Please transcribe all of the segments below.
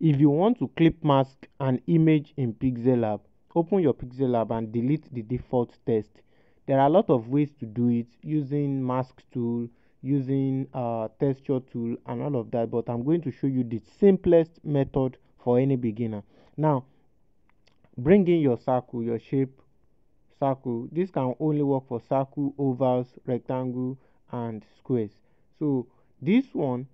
If you want to clip mask an image in Pixellab, open your Pixellab and delete the default text. There are a lot of ways to do it using mask tool, using uh, texture tool and all of that but I'm going to show you the simplest method for any beginner. Now bring in your circle, your shape circle. This can only work for circle, ovals, rectangle and squares. So this one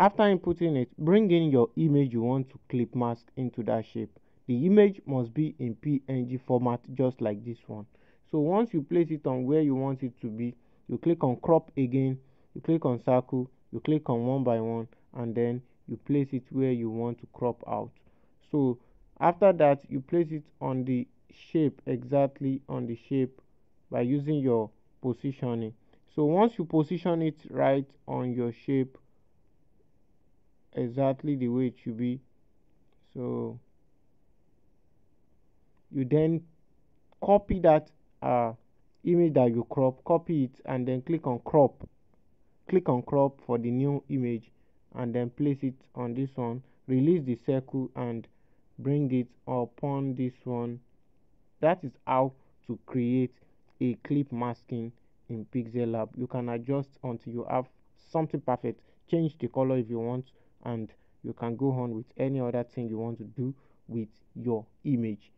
after inputting it, bring in your image you want to clip mask into that shape. The image must be in PNG format just like this one. So once you place it on where you want it to be, you click on crop again, you click on circle, you click on one by one and then you place it where you want to crop out. So after that, you place it on the shape exactly on the shape by using your positioning. So once you position it right on your shape, exactly the way it should be. So you then copy that uh, image that you crop copy it and then click on crop. Click on crop for the new image and then place it on this one. Release the circle and bring it upon this one. That is how to create a clip masking in Pixellab. You can adjust until you have something perfect. Change the color if you want and you can go on with any other thing you want to do with your image